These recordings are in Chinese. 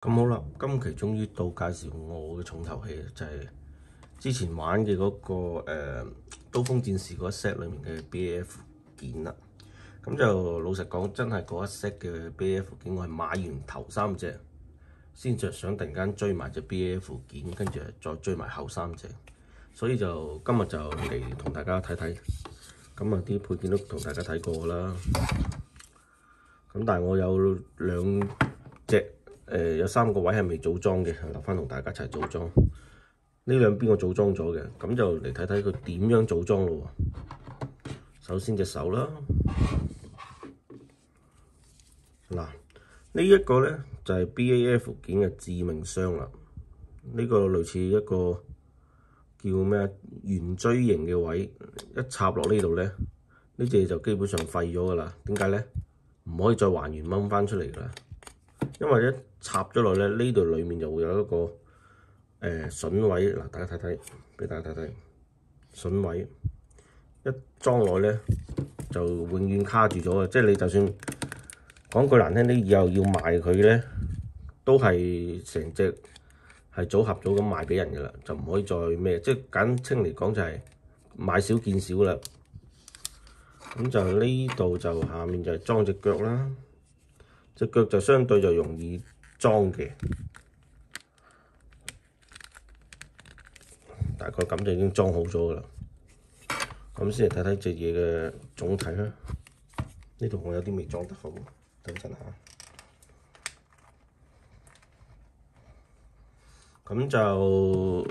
咁好啦，今期終於到介紹我嘅重頭戲，就係、之前玩嘅嗰、那個、刀鋒戰士嗰一 set 裏面嘅 B F 件啦。咁就老實講，真係嗰一 set 嘅 B F 件，我係買完頭三隻，先着想突然間追埋隻 B F 件，跟住再追埋後三隻。所以就今日就嚟同大家睇睇，咁啊啲配件都同大家睇過啦。咁但係我有兩。有三個位係未組裝嘅，留翻同大家一齊組裝。呢兩邊我組裝咗嘅，咁就嚟睇睇佢點樣組裝咯。首先隻手啦，嗱，呢、一個咧就係、BAF 件嘅致命傷啦。呢、這個類似一個叫咩圓錐形嘅位，一插落呢度咧，呢隻就基本上廢咗噶啦。點解咧？唔可以再還原掹翻出嚟噶啦。因為一插咗落咧，呢度裡面就會有一個誒筍、位，嗱，大家睇睇，俾大家睇睇筍位，一裝落咧就永遠卡住咗嘅，即係你就算講句難聽啲，以後要賣佢咧，都係成隻係組合咗咁賣俾人嘅啦，就唔可以再咩，即係簡稱嚟講就係買少見少啦。咁就呢度就下面就係裝隻腳啦。隻腳就相對就容易裝嘅，大概咁就已經裝好咗噶啦。咁先嚟睇睇隻嘢嘅總體啦。呢度我有啲未裝得好，等陣下。咁就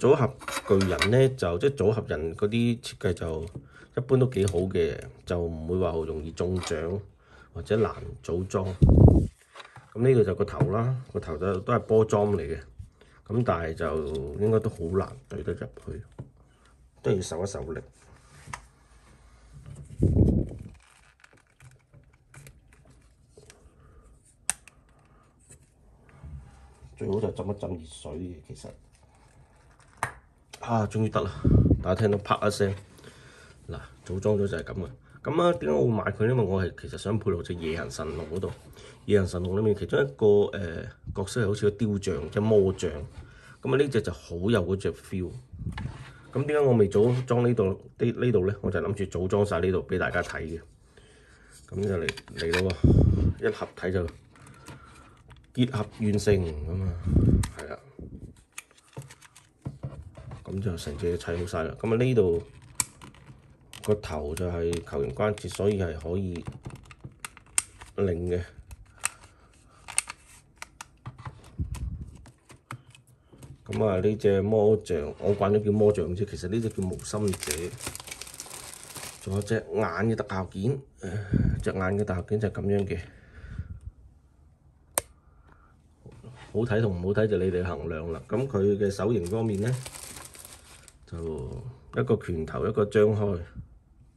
組合巨人咧，就即係組合人嗰啲設計就一般都幾好嘅，就唔會話好容易中獎。或者難組裝，咁呢個就個頭啦，個頭就都係波裝嚟嘅，咁但係就應該都好難對得入去，都要受一受力。最好就浸一浸熱水嘅，其實啊，終於得啦！大家聽到啪一聲，嗱，組裝咗就係咁嘅。咁啊，點解我會買佢？因為我係其實想配落隻野人神龍嗰度。野人神龍裏面其中一個誒、角色係好似個雕像，即係魔像。咁啊，呢隻就好有嗰隻 feel。咁點解我未組裝呢度呢呢度咧？我就諗住組裝晒呢度俾大家睇嘅。咁就嚟嚟到喎，一合體就結合完成咁啊，係啦。咁就成隻砌好晒啦。咁啊呢度。個頭就係球形關節，所以係可以擰嘅。咁啊，呢隻魔像，我慣咗叫魔像啫，其實呢隻叫無心者。仲有隻眼嘅特效件，隻眼嘅特效件就係咁樣嘅。好睇同唔好睇就你哋衡量啦。咁佢嘅手型方面咧，就一個拳頭一個張開。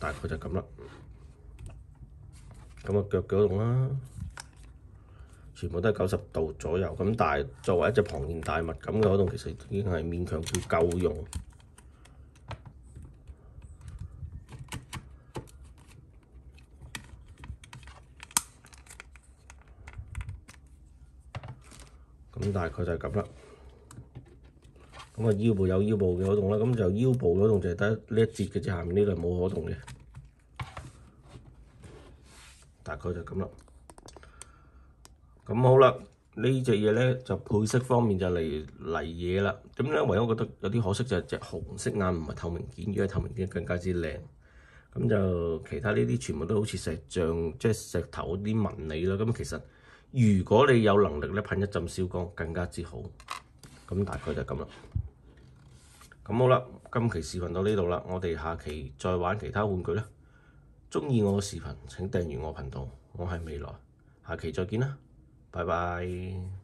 大概就咁啦，咁啊腳腳動啦，全部都係九十度左右。咁但係作為一隻龐然大物咁嘅可動，其實已經係勉強叫夠用。咁大概就係咁啦。咁啊腰部有腰部嘅可動啦，咁就腰部可動就係得呢一節嘅啫，下面呢度冇可動嘅。大概就咁啦。咁好啦，呢隻嘢咧就配色方面就嚟嚟嘢啦。咁咧唯一我覺得有啲可惜就係隻紅色眼唔係透明件，如果係透明件更加之靚。咁就其他呢啲全部都好似石像，即係石頭嗰啲紋理啦。咁其實如果你有能力咧噴一陣燒光，更加之好。咁大概就咁啦。咁好啦，今期視頻到呢度啦，我哋下期再玩其他玩具啦。鍾意我嘅視頻請訂閱我頻道，我係未來，下期再見啦，拜拜。